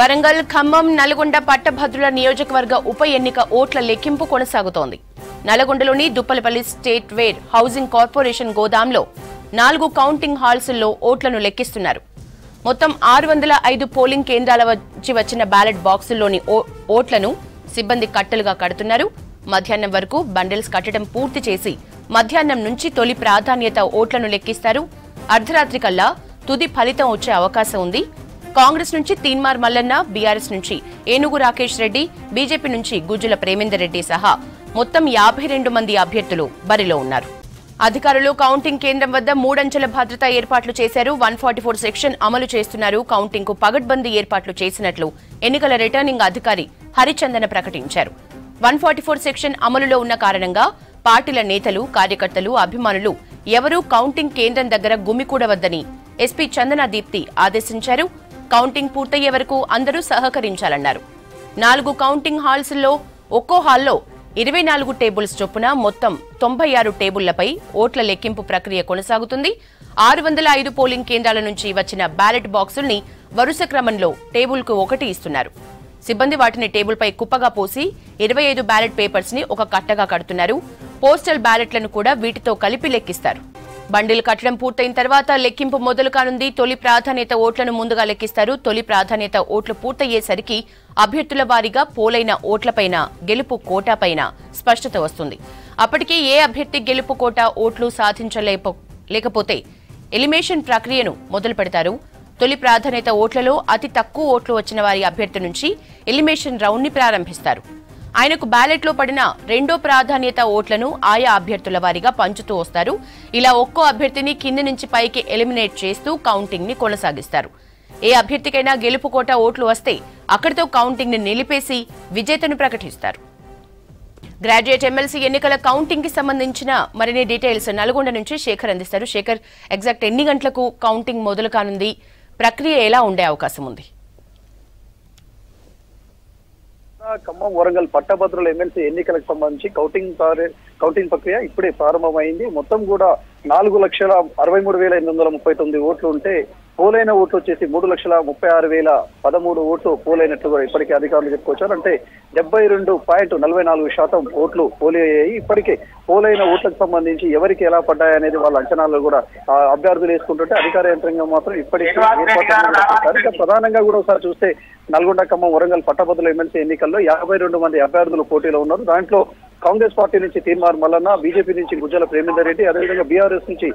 వరంగల్ ఖమ్మం నల్గొండ పట్టభద్రుల నియోజకవర్గ ఉప ఎన్నిక ఓట్ల లెక్కింపు కొనసాగుతోంది. నల్గొండలోని Duppalapalli state warehousing corporation గోదాంలో నాలుగు కౌంటింగ్ హాల్స్లో ఓట్లను లెక్కిస్తున్నారు. మొత్తం ఆరు వందల ఐదు పోలింగ్ కేంద్రాల వచ్చి వచ్చిన బ్యాలెట్ బాక్సుల్లోని ఓ- ఓట్లను సిబ్బంది కట్టలుగా కడుతున్నారు. మధ్యాహ్నం వరకు బండిల్స్ కట్టడం పూర్తి చేసి మధ్యాహ్నం నుంచి తొలి ప్రాధాన్యత ఓట్లను లెక్కిస్తారు. అర్ధరాత్రి కల్లా తుది ఫలితం వచ్చే అవకాశం ఉంది. కాంగ్రెస్ నుంచి తీన్మార్ మల్లన్న బీఆర్ఎస్ నుంచి ఏనుగు రాకేష్ రెడ్డి బీజేపీ నుంచి గుజ్జుల ప్రేమేందర్ రెడ్డి సహా మొత్తం యాభై రెండు మంది అభ్యర్థులు బరిలో ఉన్నారు. అధికారులు కౌంటింగ్ కేంద్రం వద్ద మూడంచెల భద్రతా ఏర్పాట్లు చేశారు. వన్ ఫార్టీ ఫోర్ సెక్షన్ అమలు చేస్తున్నారు. కౌంటింగ్కు పగడ్బందీ ఏర్పాట్లు చేసినట్లు ఎన్నికల రిటర్నింగ్ అధికారి హరిచందన ప్రకటించారు. వన్ ఫార్టీ ఫోర్ సెక్షన్ అమలులో ఉన్న కారణంగా పార్టీల నేతలు కార్యకర్తలు అభిమానులు ఎవరూ కౌంటింగ్ కేంద్రం దగ్గర గుమికూడవద్దని ఎస్పీ చందన దీప్తి ఆదేశించారు. కౌంటింగ్ పూర్తయ్యే వరకు అందరూ సహకరించాలన్నారు. నాలుగు కౌంటింగ్ హాల్స్లో ఒక్కో హాల్లో ఇరవై నాలుగు టేబుల్స్ చొప్పున మొత్తం తొంభై ఆరు టేబుళ్ళపై ఓట్ల లెక్కింపు ప్రక్రియ కొనసాగుతుంది. ఆరు వందల ఐదు పోలింగ్ కేంద్రాల నుంచి వచ్చిన బ్యాలెట్ బాక్సుల్ని వరుస క్రమంలో టేబుల్కు ఒకటి ఇస్తున్నారు. సిబ్బంది వాటిని టేబుల్పై కుప్పగా పోసి ఇరవై ఐదు బ్యాలెట్ పేపర్స్ని ఒక కట్టగా కడుతున్నారు. పోస్టల్ బ్యాలెట్లను కూడా వీటితో కలిపి లెక్కిస్తారు. బండిల్ కట్టడం పూర్తయిన తర్వాత లెక్కింపు మొదలు కానుంది. తొలి ప్రాధాన్యత ఓట్లను ముందుగా లెక్కిస్తారు. తొలి ప్రాధాన్యత ఓట్లు పూర్తయ్యేసరికి అభ్యర్థుల వారీగా పోలైన ఓట్లపైన గెలుపు కోటాపైన స్పష్టత వస్తుంది. అప్పటికే ఏ అభ్యర్థి గెలుపు కోటా ఓట్లు సాధించలేపో లేకపోతే ఎలిమినేషన్ ప్రక్రియను మొదలు పెడతారు. తొలి ప్రాధాన్యత ఓట్లలో అతి తక్కువ ఓట్లు వచ్చిన వారి అభ్యర్థి నుంచి ఎలిమినేషన్ రౌండ్ని ప్రారంభిస్తారు. ఆయనకు బ్యాలెట్లో పడిన రెండో ప్రాధాన్యత ఓట్లను ఆయా అభ్యర్థుల వారీగా పంచుతూ వస్తారు. ఇలా ఒక్కో అభ్యర్థిని కింది నుంచి పైకి ఎలిమినేట్ చేస్తూ కౌంటింగ్ని కొనసాగిస్తారు. ఏ అభ్యర్థికైనా గెలుపు కోట ఓట్లు వస్తే అక్కడితో కౌంటింగ్ని నిలిపేసి విజేతను ప్రకటిస్తారు. గ్రాడ్యుయేట్ ఎమ్మెల్సీ ఎన్నికల కౌంటింగ్కి సంబంధించిన మరిన్ని డీటెయిల్స్ నల్గొండ నుంచి శేఖర్ అందిస్తారు. శేఖర్ ఎగ్జాక్ట్ ఎన్ని గంటలకు కౌంటింగ్ మొదలు కానుంది ప్రక్రియ ఎలా ఉండే అవకాశం ఉంది? ఖమ్మం వరంగల్ పట్టభద్రుల ఎమ్మెల్సీ ఎన్నికలకు సంబంధించి కౌంటింగ్ కౌంటింగ్ ప్రక్రియ ఇప్పుడే ప్రారంభమైంది. మొత్తం కూడా నాలుగు లక్షల అరవై మూడు వేల ఎనిమిది వందల ముప్పై తొమ్మిది ఓట్లు ఉంటే పోలైన ఓట్లు వచ్చేసి మూడు లక్షల ముప్పై ఆరు వేల పదమూడు ఓట్లు పోలైనట్లు కూడా ఇప్పటికే అధికారులు చెప్పుకొచ్చారు. అంటే డెబ్బై రెండు పాయింట్ నలభై నాలుగు శాతం ఓట్లు పోలి అయ్యాయి. ఇప్పటికే పోలైన ఓట్లకు సంబంధించి ఎవరికి ఎలా పడ్డాయనేది వాళ్ళ అంచనాలు కూడా అభ్యర్థులు వేసుకుంటుంటే అధికార యంత్రాంగం మాత్రం ఇప్పటికే. ఇక ప్రధానంగా కూడా ఒకసారి చూస్తే నల్గొండ ఖమ్మం వరంగల్ పట్టభద్రుల ఎమ్మెల్సీ ఎన్నికల్లో యాభై రెండు మంది అభ్యర్థులు పోటీలో ఉన్నారు. దాంట్లో కాంగ్రెస్ పార్టీ నుంచి తీర్మార్ మల్లన్న బీజేపీ నుంచి గుజ్జల ప్రేమేందర్ రెడ్డి అదేవిధంగా బీఆర్ఎస్ నుంచి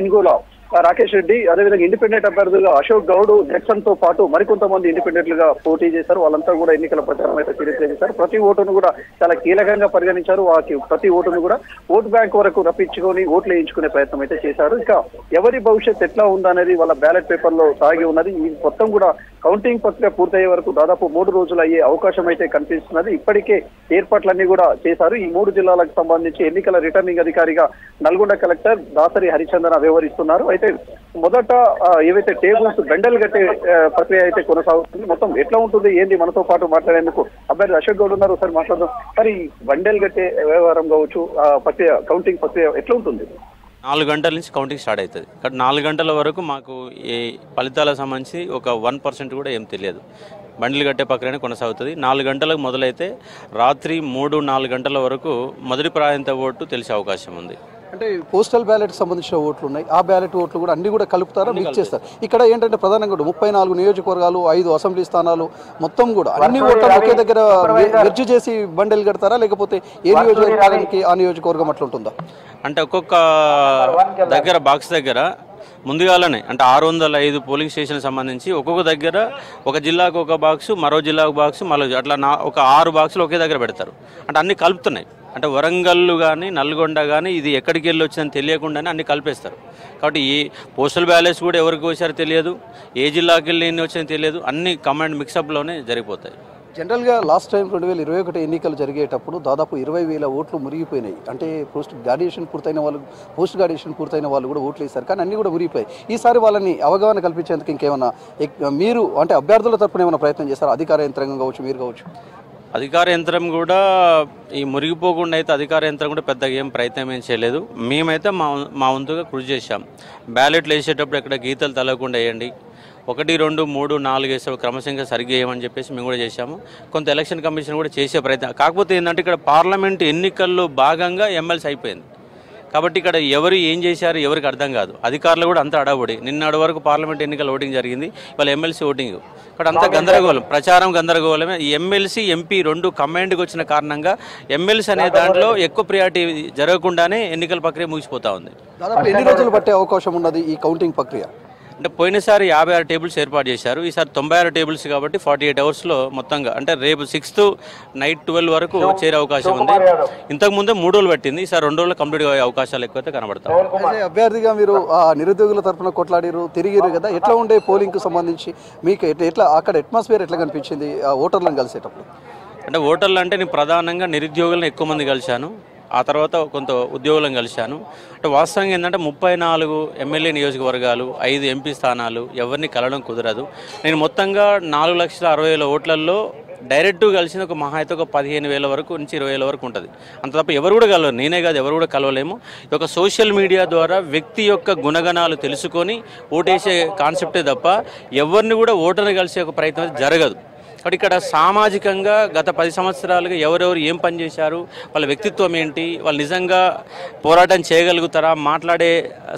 ఎన్గోల రాకేష్ రెడ్డి అదేవిధంగా ఇండిపెండెంట్ అభ్యర్థులుగా అశోక్ గౌడ్ జక్సన్తో పాటు మరికొంతమంది ఇండిపెండెంట్గా పోటీ చేశారు. వాళ్ళంతా కూడా ఎన్నికల ప్రచారం అయితే చేశారు. ప్రతి ఓటును కూడా చాలా కీలకంగా పరిగణించారు. వారికి ప్రతి ఓటును కూడా ఓటు బ్యాంక్ వరకు రప్పించుకొని ఓట్లు వేయించుకునే ప్రయత్నం అయితే చేశారు. ఇక ఎవరి భవిష్యత్ ఎట్లా ఉందనేది వాళ్ళ బ్యాలెట్ పేపర్లో సాగి ఉన్నది. ఈ మొత్తం కూడా కౌంటింగ్ ప్రక్రియ పూర్తయ్యే వరకు దాదాపు మూడు రోజులు అయ్యే అవకాశం అయితే కనిపిస్తున్నది. ఇప్పటికే ఏర్పాట్లన్నీ కూడా చేశారు. ఈ మూడు జిల్లాలకు సంబంధించి ఎన్నికల రిటర్నింగ్ అధికారిగా నల్గొండ కలెక్టర్ దాసరి హరిచందన వ్యవహరిస్తున్నారు. అయితే మొదట ఏవైతే టేబుల్స్ బెండలు కట్టే ప్రక్రియ అయితే కొనసాగుతుంది మొత్తం ఎట్లా ఉంటుంది ఏంది మనతో పాటు మాట్లాడేందుకు? అభ్యర్థి అశోక్ గౌడ్ ఉన్నారు ఒకసారి మాట్లాడదాం. మరి బండెలు కట్టే వ్యవహారం కావచ్చు ఆ ప్రక్రియ కౌంటింగ్ ప్రక్రియ ఎట్లా ఉంటుంది? నాలుగు గంటల నుంచి కౌంటింగ్ స్టార్ట్ అవుతుంది. కానీ నాలుగు గంటల వరకు మాకు ఈ ఫలితాలకు సంబంధించి ఒక వన్ పర్సెంట్ కూడా ఏం తెలియదు. బండిలు కట్టే ప్రక్రియనే కొనసాగుతుంది. నాలుగు గంటలకు మొదలైతే రాత్రి మూడు నాలుగు గంటల వరకు మొదటి ప్రాయంత ఓటు తెలిసే అవకాశం ఉంది. అంటే పోస్టల్ బ్యాలెట్ సంబంధించిన ఓట్లు ఉన్నాయి. ఆ బ్యాలెట్ ఓట్లు కూడా అన్ని కూడా కలుపుతారా? మిక్స్ చేస్తారు ఇక్కడ ఏంటంటే ప్రధానంగా కూడా ముప్పై నాలుగు నియోజకవర్గాలు ఐదు అసెంబ్లీ స్థానాలు మొత్తం కూడా అన్ని ఓట్లను ఒకే దగ్గర మెర్జ్ చేసి బండెలు కడతారా? లేకపోతే ఏ నియోజకవర్గానికి ఆ నియోజకవర్గం అట్లా ఉంటుందా? అంటే ఒక్కొక్క దగ్గర బాక్స్ దగ్గర ముందుగాలనే అంటే ఆరు వందల ఐదు పోలింగ్ స్టేషన్ సంబంధించి ఒక్కొక్క దగ్గర ఒక జిల్లాకు ఒక బాక్స్ మరో జిల్లాకు బాక్స్ మరో అట్లా నా ఒక ఆరు బాక్సులు ఒకే దగ్గర పెడతారు. అంటే అన్ని కలుపుతున్నాయి. అంటే వరంగల్ కానీ నల్గొండ కానీ ఇది ఎక్కడికి వెళ్ళి వచ్చిందని తెలియకుండానే అన్ని కలిపేస్తారు. కాబట్టి ఈ పోస్టల్ బ్యాలెన్స్ కూడా ఎవరికి వచ్చారో తెలియదు ఏ జిల్లాకి వెళ్ళి ఎన్ని వచ్చాయో తెలియదు అన్ని కమాండ్ మిక్సప్లోనే జరిగిపోతాయి. జనరల్గా లాస్ట్ టైం రెండు వేల ఇరవై ఒకటి ఎన్నికలు జరిగేటప్పుడు దాదాపు ఇరవై వేల ఓట్లు మురిగిపోయినాయి. అంటే పోస్ట్ గ్రాడ్యుయేషన్ పూర్తయిన వాళ్ళు పోస్ట్ గ్రాడ్యుయేషన్ పూర్తయిన వాళ్ళు కూడా ఓట్లు వేశారు కానీ అన్ని కూడా మురిగిపోయాయి. ఈసారి వాళ్ళని అవగాహన కల్పించేందుకు ఇంకేమైనా మీరు అంటే అభ్యర్థుల తరపున ఏమైనా ప్రయత్నం చేస్తారా అధికార యంత్రాంగం కావచ్చు మీరు కావచ్చు? అధికార యంత్రం కూడా ఈ మురిగిపోకుండా అయితే అధికార యంత్రం కూడా పెద్దగా ఏం ప్రయత్నం ఏం చేయలేదు. మేమైతే మా మా వంతుగా కృషి చేశాం. బ్యాలెట్లు వేసేటప్పుడు ఎక్కడ గీతలు తలగకుండా వేయండి. ఒకటి రెండు మూడు నాలుగు వేసే క్రమశంగా సరిగ్గా వేయమని చెప్పేసి మేము కూడా చేశాము. కొంత ఎలక్షన్ కమిషన్ కూడా చేసే ప్రయత్నం. కాకపోతే ఏంటంటే ఇక్కడ పార్లమెంట్ ఎన్నికల్లో భాగంగా ఎమ్మెల్సీ అయిపోయింది. కాబట్టి ఇక్కడ ఎవరు ఏం చేశారు ఎవరికి అర్థం కాదు. అధికారులు కూడా అంత అడవుడి నిన్నటి వరకు పార్లమెంట్ ఎన్నికల ఓటింగ్ జరిగింది వాళ్ళ ఎమ్మెల్సీ ఓటింగ్. ఇక్కడ అంతా గందరగోళం ప్రచారం గందరగోళమే. ఈ ఎమ్మెల్సీ ఎంపీ రెండు కమాండ్కి వచ్చిన కారణంగా ఎమ్మెల్సీ అనే దాంట్లో ఎక్కువ ప్రియారిటీ జరగకుండానే ఎన్నికల ప్రక్రియ ముగిసిపోతా ఉంది. దాదాపు ఎన్ని రోజులు పట్టే అవకాశం ఉన్నది ఈ కౌంటింగ్ ప్రక్రియ? అంటే పోయినసారి యాభై ఆరు టేబుల్స్ ఏర్పాటు చేశారు. ఈసారి తొంభై ఆరు టేబుల్స్ కాబట్టి ఫార్టీ ఎయిట్ అవర్స్లో మొత్తంగా అంటే రేపు సిక్స్త్ నైట్ ట్వెల్వ్ వరకు చేరే అవకాశం ఉంది. ఇంతకు ముందే మూడు రోజులు పట్టింది. ఈసారి రెండు రోజులు కంప్లీట్ అయ్యే అవకాశాలు ఎక్కువైతే కనబడతాయి. అభ్యర్థిగా మీరు ఆ నిరుద్యోగుల తరఫున కొట్లాడిరు తిరిగిరు కదా. ఎట్లా ఉండే పోలింగ్కు సంబంధించి మీకు ఎట్లా- ఎట్లా అక్కడ అట్మాస్ఫియర్ ఎట్లా కనిపించింది ఆ ఓటర్లను కలిసేటప్పుడు? అంటే ఓటర్లు అంటే నేను ప్రధానంగా నిరుద్యోగులను ఎక్కువ మంది కలిశాను. ఆ తర్వాత కొంత ఉద్యోగులను కలిశాను. అంటే వాస్తవంగా ఏంటంటే ముప్పై నాలుగు ఎమ్మెల్యే నియోజకవర్గాలు ఐదు ఎంపీ స్థానాలు ఎవరిని కలవడం కుదరదు. నేను మొత్తంగా నాలుగు లక్షల అరవై వేల ఓట్లలో డైరెక్ట్గా కలిసిన ఒక మహా అయితే ఒక పదిహేను వేల వరకు నుంచి ఇరవై వేల వరకు ఉంటుంది. అంత తప్ప ఎవరు కూడా కలవరు. నేనే కాదు ఎవరు కూడా కలవలేము. ఈ యొక్క సోషల్ మీడియా ద్వారా వ్యక్తి యొక్క గుణగణాలు తెలుసుకొని ఓటేసే కాన్సెప్టే తప్ప ఎవరిని కూడా ఓటర్ని కలిసే ఒక ప్రయత్నం జరగదు. కాబట్టి ఇక్కడ సామాజికంగా గత పది సంవత్సరాలుగా ఎవరెవరు ఏం పని చేశారు? వాళ్ళ వ్యక్తిత్వం ఏంటి? వాళ్ళు నిజంగా పోరాటం చేయగలుగుతారా? మాట్లాడే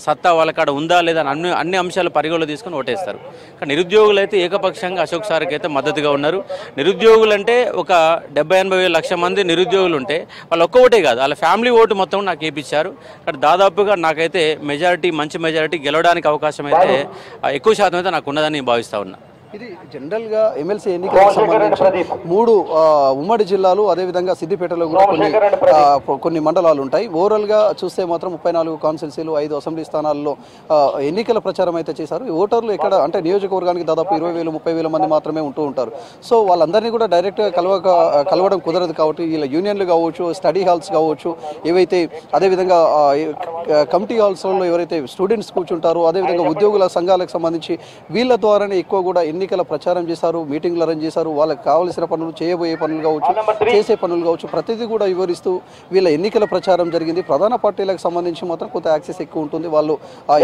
సత్తా వాళ్ళ కాడ ఉందా లేదా అని అన్ని అన్ని అంశాలు పరిగణలో తీసుకొని ఓటేస్తారు. కానీ నిరుద్యోగులు అయితే ఏకపక్షంగా అశోక్ సార్కి అయితే మద్దతుగా ఉన్నారు. నిరుద్యోగులు అంటే ఒక డెబ్బై ఎనభై వేల లక్ష మంది నిరుద్యోగులు ఉంటే వాళ్ళు ఒక్క ఓటే కాదు. వాళ్ళ ఫ్యామిలీ ఓటు మొత్తం నాకు వేయించారు కానీ దాదాపుగా నాకైతే మెజారిటీ మంచి మెజారిటీ గెలవడానికి అవకాశం అయితే ఎక్కువ శాతం అయితే నాకు ఉన్నదని భావిస్తా ఉన్నా. ఇది జనరల్గా ఎమ్మెల్సీ ఎన్నికలకు సంబంధించి మూడు ఉమ్మడి జిల్లాలు అదేవిధంగా సిద్దిపేటలో కూడా కొన్ని కొన్ని మండలాలు ఉంటాయి. ఓవరాల్గా చూస్తే మాత్రం ముప్పై నాలుగు కాన్స్టిట్యున్సీలు ఐదు అసెంబ్లీ స్థానాల్లో ఎన్నికల ప్రచారం అయితే చేశారు. ఓటర్లు ఎక్కడ అంటే నియోజకవర్గానికి దాదాపు ఇరవై వేలు ముప్పై వేల మంది మాత్రమే ఉంటూ ఉంటారు. సో వాళ్ళందరినీ కూడా డైరెక్ట్గా కలవక కలవడం కుదరదు కాబట్టి వీళ్ళ యూనియన్లు కావచ్చు స్టడీ హాల్స్ కావచ్చు ఏవైతే అదేవిధంగా కమిటీ హాల్స్లో ఎవరైతే స్టూడెంట్స్ కూర్చుంటారో అదేవిధంగా ఉద్యోగుల సంఘాలకు సంబంధించి వీళ్ళ ద్వారానే ఎక్కువ కూడా ఎన్నికల ప్రచారం చేశారు మీటింగ్లు అరేంజ్ చేశారు వాళ్ళకి కావలసిన పనులు చేయబోయే పనులు కావచ్చు చేసే పనులు కావచ్చు ప్రతిదీ కూడా వివరిస్తూ వీళ్ళ ఎన్నికల ప్రచారం జరిగింది. ప్రధాన పార్టీలకు సంబంధించి మాత్రం కొంత యాక్సెస్ ఎక్కువ ఉంటుంది. వాళ్ళు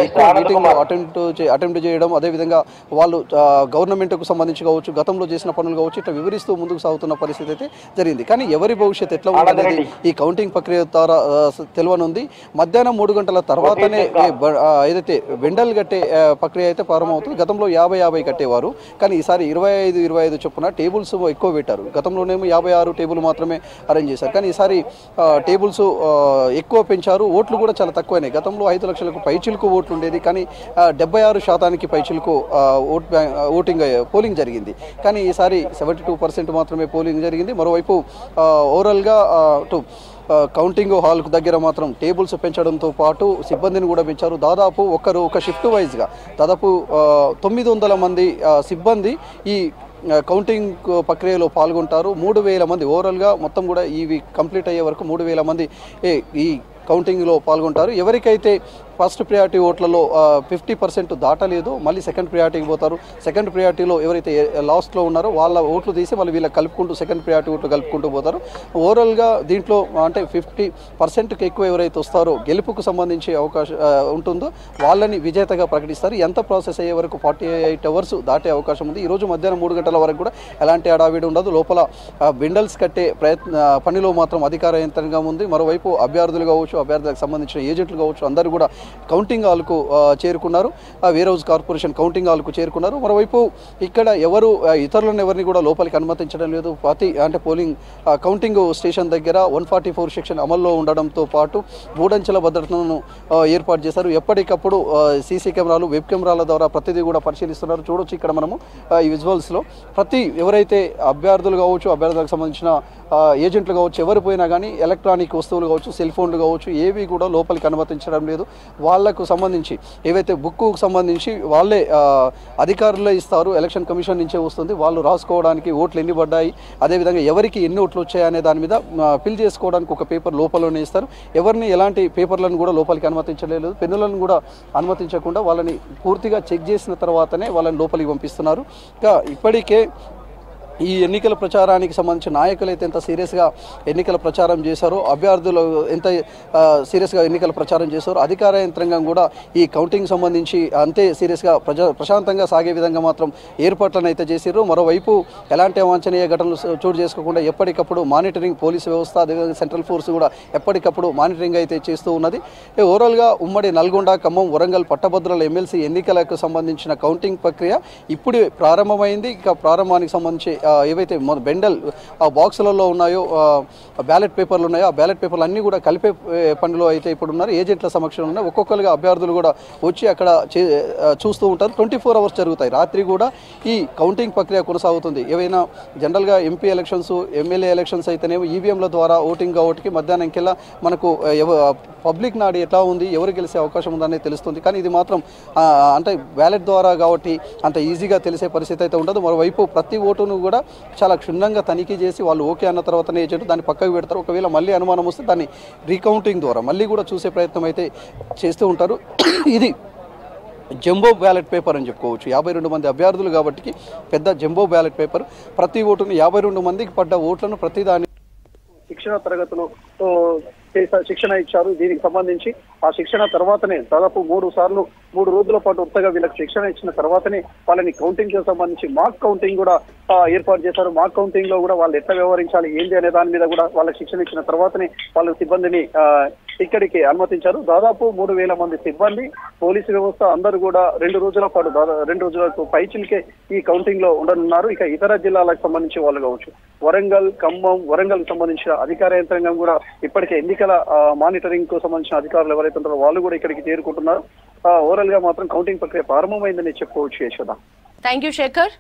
ఎక్కువ మీటింగ్ అటెంప్ట్ అటెంప్ట్ చేయడం అదేవిధంగా వాళ్ళు గవర్నమెంట్కు సంబంధించి కావచ్చు గతంలో చేసిన పనులు కావచ్చు ఇట్లా వివరిస్తూ ముందుకు సాగుతున్న పరిస్థితి అయితే జరిగింది. కానీ ఎవరి భవిష్యత్ ఎట్లా ఉందనేది ఈ కౌంటింగ్ ప్రక్రియ ద్వారా తెలియనుంది. మధ్యాహ్నం మూడు గంటల తర్వాతనే ఏదైతే వెండల్ కట్టే ప్రక్రియ అయితే ప్రారంభమవుతుంది. గతంలో యాభై యాభై కట్టేవారు. కానీ ఈసారి ఇరవై ఐదు ఇరవై ఐదు చొప్పున టేబుల్స్ ఎక్కువ పెట్టారు. గతంలోనేమో యాభై ఆరు టేబుల్ మాత్రమే అరేంజ్ చేశారు. కానీ ఈసారి టేబుల్స్ ఎక్కువ పెంచారు. ఓట్లు కూడా చాలా తక్కువైనాయి. గతంలో ఐదు లక్షలకు పైచిలకు ఓట్లు ఉండేది. కానీ డెబ్బై ఆరు శాతానికి పైచిలకు ఓట్ ఓటింగ్ పోలింగ్ జరిగింది. కానీ ఈసారి సెవెంటీ టూ పర్సెంట్ మాత్రమే పోలింగ్ జరిగింది. మరోవైపు ఓవరాల్గా టు కౌంటింగ్ హాల్ దగ్గర మాత్రం టేబుల్స్ పెంచడంతో పాటు సిబ్బందిని కూడా పెంచారు. దాదాపు ఒకరు ఒక షిఫ్ట్ వైజ్గా దాదాపు తొమ్మిది వందల మంది సిబ్బంది ఈ కౌంటింగ్ ప్రక్రియలో పాల్గొంటారు. మూడు వేల మంది ఓవరాల్గా మొత్తం కూడా ఇవి కంప్లీట్ అయ్యే వరకు మూడు వేల మంది ఏ- ఈ కౌంటింగ్లో పాల్గొంటారు. ఎవరికైతే ఫస్ట్ ప్రియారిటీ ఓట్లలో ఫిఫ్టీ పర్సెంట్ దాటలేదు. మళ్ళీ సెకండ్ ప్రియారిటీకి పోతారు. సెకండ్ ప్రియారిటీలో ఎవరైతే లాస్ట్లో ఉన్నారో వాళ్ళ ఓట్లు తీసి మళ్ళీ వీళ్ళకి కలుపుకుంటూ సెకండ్ ప్రియారిటీ ఓట్లు కలుపుకుంటూ పోతారు. ఓవరాల్గా దీంట్లో అంటే ఫిఫ్టీ పర్సెంట్కి ఎక్కువ ఎవరైతే వస్తారో గెలుపుకు సంబంధించి అవకాశం ఉంటుందో వాళ్ళని విజేతగా ప్రకటిస్తారు. ఎంత ప్రాసెస్ అయ్యే వరకు ఫార్టీ ఎయిట్ అవర్స్ దాటే అవకాశం ఉంది. ఈరోజు మధ్యాహ్నం మూడు గంటల వరకు కూడా ఎలాంటి అడావిడి ఉండదు. లోపల బిండల్స్ కట్టే ప్రయత్న పనిలో మాత్రం అధికార యంత్రంగా ఉంది. మరోవైపు అభ్యర్థులు కావచ్చు అభ్యర్థులకు సంబంధించిన ఏజెంట్లు కావచ్చు అందరూ కూడా కౌంటింగ్ హాల్కు చేరుకున్నారు. వేర్ హౌస్ కార్పొరేషన్ కౌంటింగ్ హాల్కు చేరుకున్నారు. మరోవైపు ఇక్కడ ఎవరు ఇతరులను ఎవరిని కూడా లోపలికి అనుమతించడం లేదు. ప్రతి అంటే పోలింగ్ కౌంటింగ్ స్టేషన్ దగ్గర వన్ ఫార్టీ ఫోర్ సెక్షన్ అమల్లో ఉండడంతో పాటు మూడంచెల భద్రతను ఏర్పాటు చేశారు. ఎప్పటికప్పుడు సీసీ కెమెరాలు వెబ్ కెమెరాల ద్వారా ప్రతిదీ కూడా పరిశీలిస్తున్నారు. చూడొచ్చు ఇక్కడ మనము ఈ విజువల్స్లో. ప్రతి ఎవరైతే అభ్యర్థులు కావచ్చు అభ్యర్థులకు సంబంధించిన ఏజెంట్లు కావచ్చు ఎవరు పోయినా కానీ ఎలక్ట్రానిక్ వస్తువులు కావచ్చు సెల్ ఫోన్లు కావచ్చు ఏవి కూడా లోపలికి అనుమతించడం లేదు. వాళ్ళకు సంబంధించి ఏవైతే బుక్కు సంబంధించి వాళ్ళే అధికారులే ఇస్తారు ఎలక్షన్ కమిషన్ నుంచే వస్తుంది వాళ్ళు రాసుకోవడానికి ఓట్లు ఎన్ని పడ్డాయి అదేవిధంగా ఎవరికి ఎన్ని ఓట్లు వచ్చాయనే దాని మీద ఫిల్ చేసుకోవడానికి ఒక పేపర్ లోపలనే ఇస్తారు. ఎవరిని ఎలాంటి పేపర్లను కూడా లోపలికి అనుమతించలేదు పెన్నులను కూడా అనుమతించకుండా వాళ్ళని పూర్తిగా చెక్ చేసిన తర్వాతనే వాళ్ళని లోపలికి పంపిస్తున్నారు. ఇంకా ఇప్పటికే ఈ ఎన్నికల ప్రచారానికి సంబంధించిన నాయకులు అయితే ఎంత సీరియస్గా ఎన్నికల ప్రచారం చేశారో అభ్యర్థులు ఎంత సీరియస్గా ఎన్నికల ప్రచారం చేశారో అధికార యంత్రాంగం కూడా ఈ కౌంటింగ్ సంబంధించి అంతే సీరియస్గా ప్రజా ప్రశాంతంగా సాగే విధంగా మాత్రం ఏర్పాట్లను అయితే చేశారు మరోవైపు ఎలాంటి అవాంఛనీయ ఘటనలు చోటు చేసుకోకుండా ఎప్పటికప్పుడు మానిటరింగ్ పోలీసు వ్యవస్థ అదేవిధంగా సెంట్రల్ ఫోర్స్ కూడా ఎప్పటికప్పుడు మానిటరింగ్ అయితే చేస్తూ ఉన్నది. ఓవరాల్గా ఉమ్మడి నల్గొండ ఖమ్మం వరంగల్ పట్టభద్రుల ఎమ్మెల్సీ ఎన్నికలకు సంబంధించిన కౌంటింగ్ ప్రక్రియ ఇప్పుడే ప్రారంభమైంది. ఇక ప్రారంభానికి సంబంధించి ఏవైతే మొ- బెండల్ ఆ బాక్సులలో ఉన్నాయో బ్యాలెట్ పేపర్లు ఉన్నాయో ఆ బ్యాలెట్ పేపర్లు అన్నీ కూడా కలిపే పనిలో అయితే ఇప్పుడు ఉన్నారు ఏజెంట్ల సమక్షంలో ఉన్నాయి ఒక్కొక్కరుగా అభ్యర్థులు కూడా వచ్చి అక్కడ చే- చూస్తూ ఉంటారు. ట్వంటీ ఫోర్ అవర్స్ జరుగుతాయి. రాత్రి కూడా ఈ కౌంటింగ్ ప్రక్రియ కొనసాగుతుంది. ఏవైనా జనరల్గా ఎంపీ ఎలక్షన్స్ ఎమ్మెల్యే ఎలక్షన్స్ అయితేనేమో ఈవీఎంల ద్వారా ఓటింగ్ ఓటుకి మధ్యాహ్నంకెల్లా మనకు ఎవ- పబ్లిక్ నాడి ఎట్లా ఉంది ఎవరు గెలిచే అవకాశం ఉందనేది తెలుస్తుంది. కానీ ఇది మాత్రం అంటే బ్యాలెట్ ద్వారా కాబట్టి అంత ఈజీగా తెలిసే పరిస్థితి అయితే ఉండదు. మరోవైపు ప్రతి ఓటును కూడా చాలా క్షుణ్ణంగా తనిఖీ చేసి వాళ్ళు ఓకే అన్న తర్వాతనే ఏజెంట్ దాన్ని పక్కకు పెడతారు. ఒకవేళ మళ్ళీ అనుమానం వస్తే దాన్ని రీకౌంటింగ్ ద్వారా మళ్ళీ కూడా చూసే ప్రయత్నం అయితే చేస్తూ ఉంటారు. ఇది జంబో బ్యాలెట్ పేపర్ అని చెప్పుకోవచ్చు. యాభై రెండు మంది అభ్యర్థులు కాబట్టి పెద్ద జంబో బ్యాలెట్ పేపర్. ప్రతి ఓటును యాభై రెండు మందికి పడ్డ ఓట్లను ప్రతి దాని శిక్షణ తరగతులు శిక్షణ ఇచ్చారు. దీనికి సంబంధించి ఆ శిక్షణ తర్వాతనే దాదాపు మూడు సార్లు మూడు రోజుల పాటు ఉత్తగా వీళ్ళకి శిక్షణ ఇచ్చిన తర్వాతనే వాళ్ళని కౌంటింగ్కి సంబంధించి మాక్ కౌంటింగ్ కూడా ఏర్పాటు చేశారు. మాక్ కౌంటింగ్లో కూడా వాళ్ళు ఎట్లా వ్యవహరించాలి ఏంటి అనే దాని మీద కూడా వాళ్ళకి శిక్షణ ఇచ్చిన తర్వాతనే వాళ్ళ సిబ్బందిని ఇక్కడికి అనుమతించారు. దాదాపు మూడు వేల మంది సిబ్బంది పోలీసు వ్యవస్థ అందరూ కూడా రెండు రోజుల పాటు రెండు రోజులకు పైచిల్కే ఈ కౌంటింగ్లో ఉండనున్నారు. ఇక ఇతర జిల్లాలకు సంబంధించి వాళ్ళు కావచ్చు. వరంగల్ ఖమ్మం వరంగల్ సంబంధించిన అధికార యంత్రాంగం కూడా ఇప్పటికే ఎన్నికల మానిటరింగ్కు సంబంధించిన అధికారులు ఎవరైతే ఉంటారో వాళ్ళు కూడా ఇక్కడికి చేరుకుంటున్నారు. ఓవరాల్గా మాత్రం కౌంటింగ్ ప్రక్రియ ప్రారంభమైందని చెప్పుకోవచ్చు యశోద థ్యాంక్ యూ శేఖర్.